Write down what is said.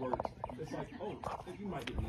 works. It's like, oh, you might get me